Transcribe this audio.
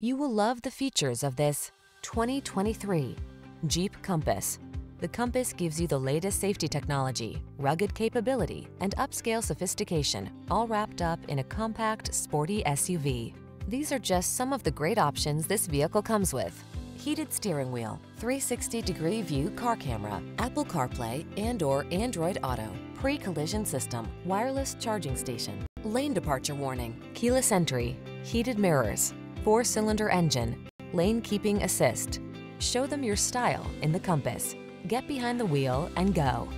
You will love the features of this 2023 Jeep Compass. The Compass gives you the latest safety technology, rugged capability, and upscale sophistication, all wrapped up in a compact, sporty SUV. These are just some of the great options this vehicle comes with. Heated steering wheel, 360-degree view car camera, Apple CarPlay and or Android Auto, pre-collision system, wireless charging station, lane departure warning, keyless entry, heated mirrors, four-cylinder engine, lane keeping assist. Show them your style in the Compass. Get behind the wheel and go.